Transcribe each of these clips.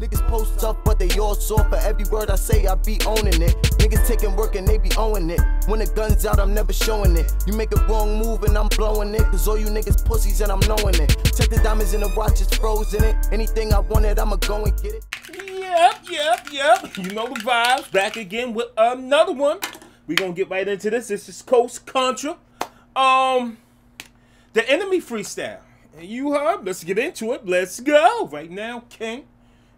Niggas post tough, but they all soft. For every word I say, I be owning it. Niggas taking work and they be owing it. When the gun's out, I'm never showing it. You make a wrong move and I'm blowing it. Cause all you niggas pussies and I'm knowing it. Check the diamonds in the watch, it's frozen it. Anything I wanted, I'ma go and get it. Yep, yep, yep. You know the vibes. Back again with another one. We gonna get right into this. This is Coast Contra. Um, the enemy freestyle. You heard? Let's get into it. Let's go right now, King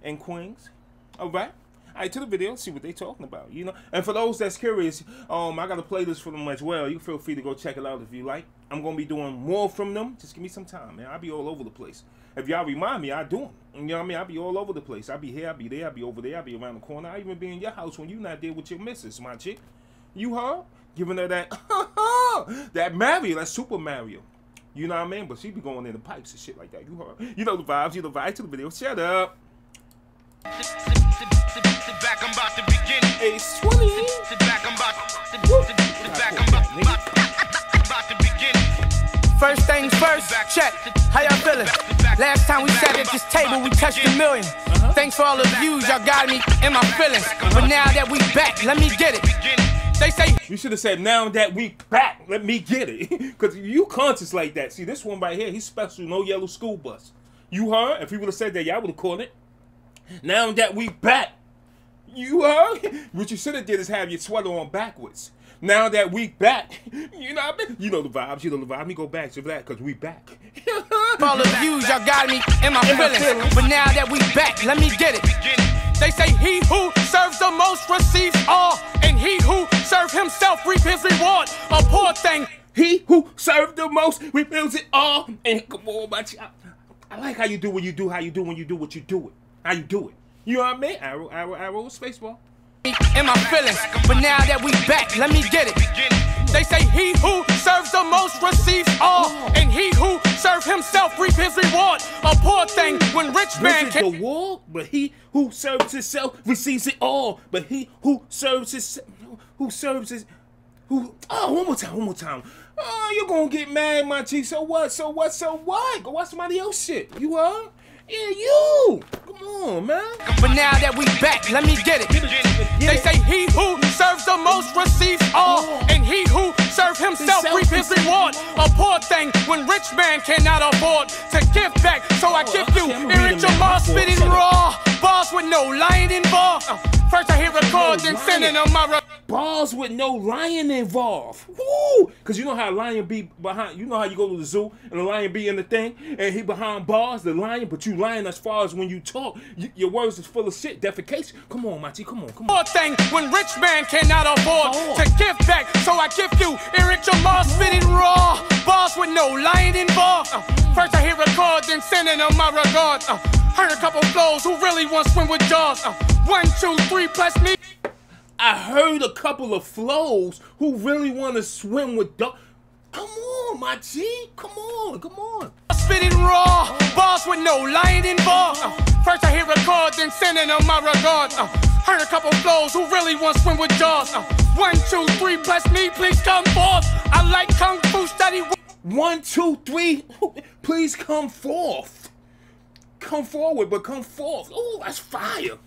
and Queens. All right. All right, to the video, see what they talking about, you know. And for those that's curious, um, I got a playlist for them as well. You feel free to go check it out if you like. I'm gonna be doing more from them. Just give me some time, man. I'll be all over the place. If y'all remind me, I do them. You know what I mean? I'll be all over the place. I'll be here, I'll be there, I'll be over there, I'll be around the corner. I even be in your house when you not there with your missus, my chick. You heard? Giving her that that Mario, that Super Mario. You know what I mean? But she be going in the pipes and shit like that. You heard? You know the vibes. You know the vibes to the video. Shut up. Ace 20. Sit back, I'm about to, sit back, I'm about, about, about to begin. First things first, check. How y'all feeling? Last time we sat at this table, we touched a 1000000 uh-huh. Thanks for all the views, y'all got me in my feelings. But now that we back, let me get it. They say You should have said, now that we back, let me get it. Because you conscious like that. See, this one right here, he's special, no yellow school bus. You heard? If he would have said that, y'all would have caught it. Now that we back, you heard? What you should have did is have your sweater on backwards. Now that we back, you know what I mean? You know the vibes, you know the vibe. Let me go back to that, because we back. all the views, y'all got me in my feelings. But now that we back, let me get it. They say he who serves the most receives all, and he who serves himself reap his reward. A poor thing. He who serves the most reveals it all. And come on, my child. I like how you do what you do, how you do when you do what you do it. How you do it. You know what I mean? Arrow, arrow, arrow, spaceball. in my feelings. But now that we back, let me get it. They say he who serves the most receives all, and he who serves himself reap his reward. A poor thing when rich man This is can the war, but he who serves himself receives it all. But he who serves his who serves his who oh one more time, one more time. Oh, you're gonna get mad, my G. So what? So what? So what? Go watch somebody else shit. You are? Yeah, you. Come on, man. But now that we back, let me get it. They say he who serves the most receives all, and he who serves himself reap his reward. A poor thing when rich man cannot afford to give back. So I oh, give you Okay, I'm gonna Eric Jamal spitting raw bars with no lying involved. Uh, First I hear record, then sending them my. Re- Balls with no lion involved. Woo! Cause you know how a lion be behind. You know how you go to the zoo and the lion be in the thing, and he behind bars, the lion. But you lying as far as when you talk, y- your words is full of shit, defecation. Come on, Mati. Come on, come on. thing when rich man cannot afford to give back. So I give you Eric Jamal spitting raw bars with no lying involved. Uh, first I hear record, then sending them my regard. Uh, heard a couple flows who really want to swim with jaws. Uh, one, two, three plus me. I heard a couple of flows who really want to swim with dog. Come on, my G. Come on, come on. Spitting raw bars with no lying involved. Uh, first I hear record, then sending them my regard. Uh, heard a couple flows who really want to swim with jaws. Uh, one, two, three plus me, please come forth. I like kung fu study. One, two, three. Please come forth. Come forward, but come forth. Oh, that's fire.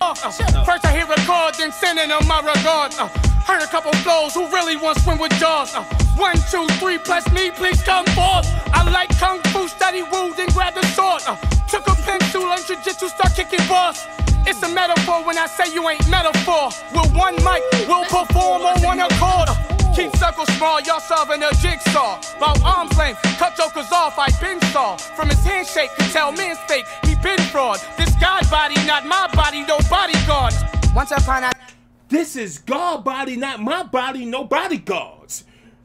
Uh, First I hear record, then sending them my regard. Uh, heard a couple flows who really want swim with jaws. Uh, one, two, three plus me, please come forth. I like kung fu, study woo, then grab the sword. Uh, took a pencil, learned jujitsu, start kicking boss. It's a metaphor when I say you ain't metaphor. With one mic, we'll perform on one accord. Keep circles small, y'all solving a jigsaw. About arm's length, cut jokers off, I been saw. From his handshake, could tell man's fake, he been fraud. This God body, not my body, no bodyguard. Once upon a This is God body, not my body, no bodyguards.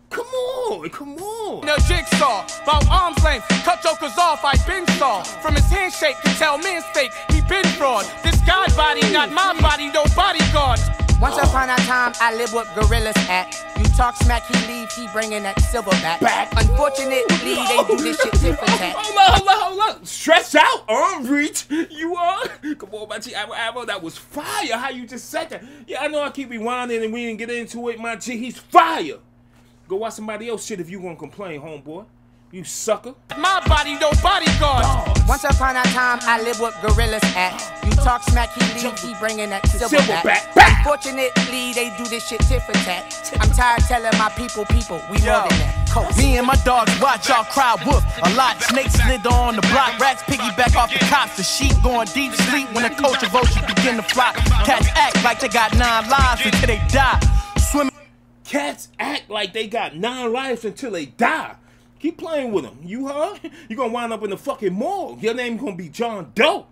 Come on, come on. a jigsaw, about arm's length, cut jokers off, I been saw. From his handshake, could tell man's fake, he been fraud. This God body, not my body, no bodyguard. Once upon a time, I lived with gorillas at. You talk smack, he leave, he bringing that silver Back. Unfortunately, they do this shit tit for tat. Hold on, hold on, hold on. Stretch out, arm reach. You are. Come on, my G. That was fire. How you just said that. Yeah, I know I keep rewinding and we didn't get into it, my G. He's fire. Go watch somebody else shit if you gonna complain, homeboy. You sucker. My body, no bodyguard. Once upon a time, I lived with gorillas at. You talk smack, he leave, he bringing that silverback. Silverback. Back. Unfortunately, they do this shit tit for tat. I'm tired telling my people, people, we more than that. Coast. Me and my dogs watch y'all cry wolf a lot. Snakes slither on the block, rats piggyback off the cops. The sheep going deep sleep when the culture vultures begin to flock. Cats act like they got nine lives until they die. Swimming. Cats act like they got nine lives until they die. Keep playing with them. You heard? You gonna wind up in the fucking morgue. Your name gonna be John Doe.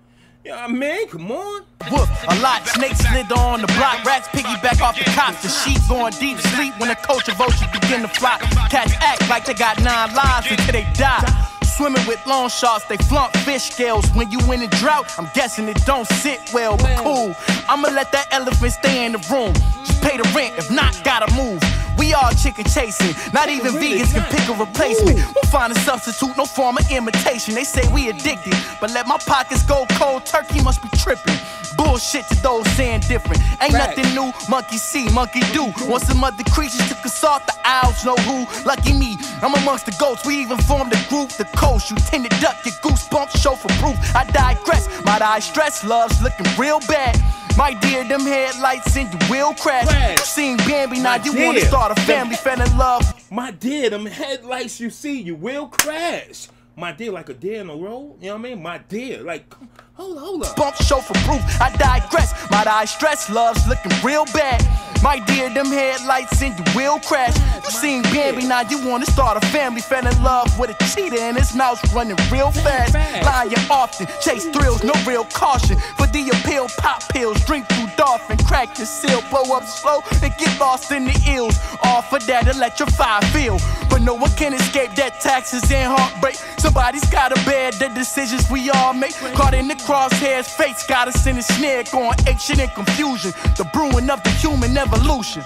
I mean? Come on. Woof, a lot. Snakes slither on the block. Rats piggyback off the cops. The sheep going deep sleep when the culture vultures begin to flock. Cats act like they got nine lives until they die. Swimming with long shots, they flunk fish scales. When you in a drought, I'm guessing it don't sit well, but cool. I'ma let that elephant stay in the room. Just pay the rent, if not, gotta move. We all chicken chasing, not even vegans can pick a replacement. We'll find a substitute, no form of imitation. They say we addicted, but let my pockets go cold. Turkey must be tripping. Bullshit to those saying different. Ain't nothing new. Monkey see, monkey do. Want some other creatures to consult the owls, know who? Lucky me, I'm amongst the goats. We even formed a group, the coast. You tend to duck your goosebumps, show for proof. I digress. My eye stress, love's looking real bad. My dear, them headlights and you will crash. Crash. You seen Bambi, now My you wanna start a family, fell in love. My dear, them headlights you see, you will crash. My dear, like a deer in the road. You know what I mean? My dear, like, hold, hold up. bump show for proof. I digress. My eye stress, love's looking real bad. My dear, them headlights and you will crash. You seen Bambi, now you wanna start a family. Fell in love with a cheetah and his mouth running real fast. Lying often, chase thrills, no real caution. For the appeal, pop pills, drink through dolphin, crack the seal, blow up slow and get lost in the ills. All for that electrified feel. But no one can escape that taxes and heartbreak. Somebody's gotta bear the decisions we all make. Caught in the crosshairs, fate's got us in a snare, going ancient and confusion. The brewing of the human evolution.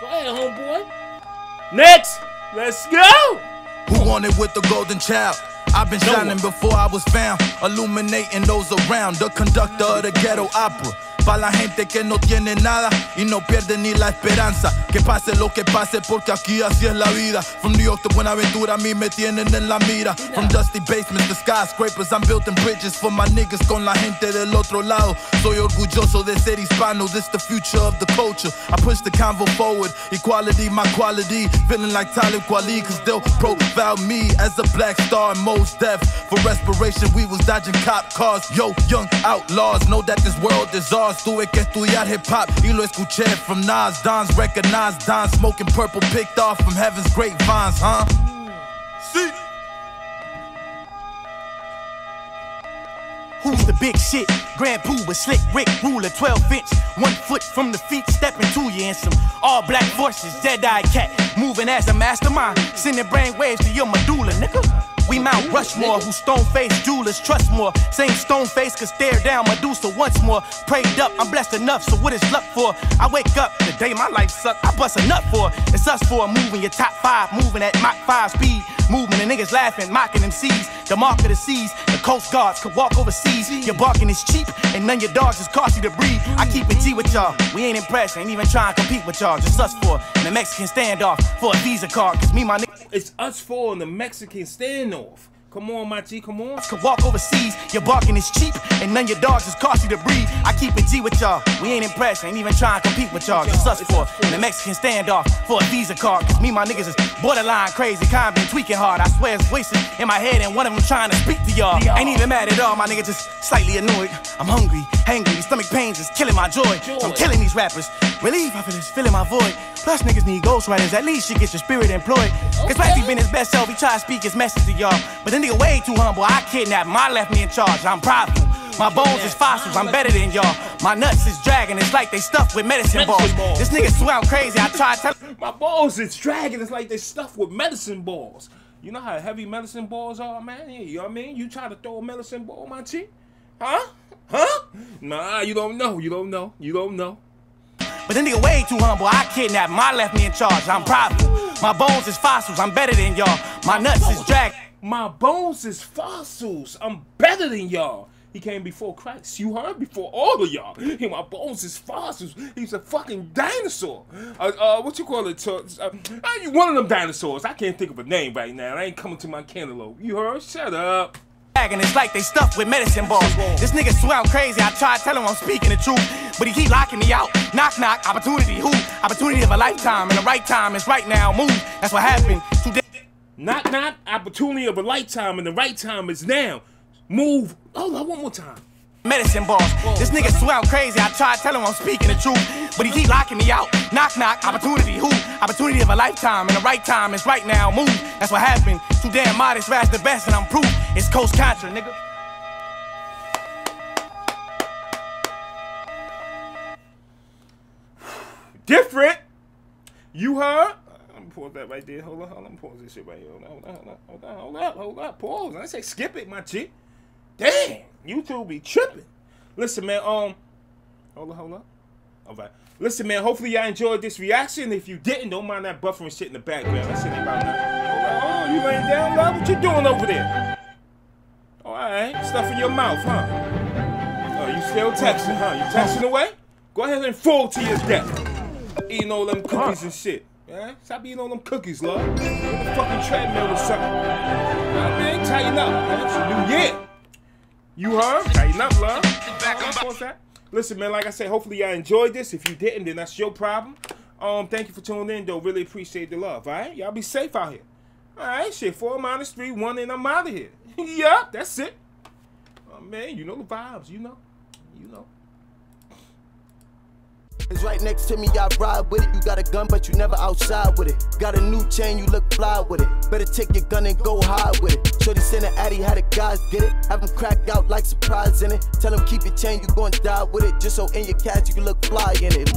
Go ahead, homeboy. Next, let's go. Who wanted with the golden child? I've been No shining one. before I was found, illuminating those around. The conductor of the ghetto opera. Pa' la gente que no tiene nada y no pierde ni la esperanza. Que pase lo que pase, porque aquí así es la vida. From New York to Buenaventura, a mí me tienen en la mira. From dusty basements to skyscrapers, I'm building bridges for my niggas con la gente del otro lado. Soy orgulloso de ser hispano, this the future of the culture. I push the convo forward, equality, my quality. Feeling like Talib Kweli, cause they'll profile me as a black star and most deaf. For respiration, we was dodging cop cars. Yo, young outlaws, know that this world is ours. Tuve que estudiar hip hop y lo escuché from Nas. Dons recognized, Don smoking purple picked off from heaven's grapevines, huh? See? Who's the big shit? Grand Puba, with slick Rick, ruler 12 inch. One foot from the feet, stepping to you in some all black dead eye cat. Moving as a mastermind, sending brain waves to your medulla, nigga. We Mount Rushmore, who stone faced jewelers trust more. Same stone face could stare down Medusa once more. Prayed up, I'm blessed enough, so what is luck for? I wake up, the day my life sucked, I bust a nut for. It's us for moving your top five, moving at Mach 5 speed. Moving and niggas laughing, mocking them seas. The mark of the seas, the coast guards could walk overseas. Your barking is cheap, and none your dogs is costly to breed. I keep it G with y'all. We ain't impressed, ain't even trying to compete with y'all. Just us four and the Mexican standoff for a Visa card. Cause me, my niggas It's us four in the Mexican standoff. Come on, my G, come on. could walk overseas. Your barking is cheap, and none of your dogs is costly to breed. I keep it G with y'all. We ain't impressed, ain't even trying to compete with y'all. Just us four and the Mexican standoff for a Visa card. Cause me, my niggas is borderline crazy, kind been tweaking hard. I swear it's wasted in my head, and one of them trying to speak to y'all. Ain't even mad at all, my nigga just slightly annoyed. I'm hungry, hangry, stomach pains is killing my joy. So I'm killing these rappers. Relief, I feel is filling my void. Plus niggas need ghostwriters, at least you get your spirit employed. Cause Waxy been his best self, he try to speak his message to y'all. But the nigga way too humble, I kidnapped my left me in charge, I'm prideful. My bones is fossils, I'm better than y'all. My nuts is dragging, it's like they stuffed with medicine balls. Medicine balls. This nigga swear I'm crazy, I try to tell My balls is dragging. It's like they stuffed with medicine balls. You know how heavy medicine balls are, man? You know what I mean? You try to throw a medicine ball, my G? Huh? Huh? Nah, you don't know. You don't know. You don't know. But then the nigga way too humble, I kidnapped my left me in charge, I'm prideful. My bones is fossils, I'm better than y'all. My nuts is dragging. My bones is fossils. I'm better than y'all. He came before Christ. You heard? Before all of y'all. Hey, my bones is fossils. He's a fucking dinosaur. Uh, uh what you call it? Uh, uh, you one of them dinosaurs. I can't think of a name right now. I ain't coming to my cantaloupe. You heard? Shut up. and it's like they stuffed with medicine balls. This nigga swear I'm crazy. I try to tell him I'm speaking the truth, but he keep locking me out. Knock knock, opportunity who? Opportunity of a lifetime, and the right time is right now. Move. That's what happened today. Knock knock, opportunity of a lifetime, and the right time is now. Move. Hold on, one more time. Medicine balls. This nigga swear I'm crazy. I try to tell him I'm speaking the truth, but he keep locking me out. Knock knock, opportunity who? Opportunity of a lifetime, and the right time is right now. Move. That's what happened. Too damn modest, fast the best, and I'm proof. It's Coast Contra, nigga. Different. You heard? I'm pause that right there. Hold on, hold on. Pause this shit right here. Hold on, hold on, hold on, hold on, hold up. Pause. I say skip it, my chick. Damn, YouTube be tripping. Listen, man. Um, hold on, hold on. All right. Listen, man. Hopefully y'all enjoyed this reaction. If you didn't, don't mind that buffering shit in the background. That shit ain't about nothing. Hold on, on. You laying down, love? What you doing over there? All right. Stuff in your mouth, huh? Oh, you still texting, huh? You texting away? Go ahead and fall to your death. Eating all them cookies and shit. Yeah? Stop eating all them cookies, love. Get the fucking treadmill or something. Nah, man, tighten up, man. It's a new year. You heard? Tighten up, love. That. Listen, man, like I said, hopefully y'all enjoyed this. If you didn't, then that's your problem. Um, thank you for tuning in, though. Really appreciate the love, all right? Y'all be safe out here. All right, shit. Four minus three, one, and I'm out of here. yup, that's it. Oh, man, you know the vibes. You know. You know. It's right next to me, I ride with it. You got a gun, but you never outside with it. Got a new chain, you look fly with it. Better take your gun and go hide with it. Shorty sent an addy, how the guys get it. Have them crack out like surprise in it. Tell them keep your chain, you gon' die with it. Just so in your cash, you can look fly in it.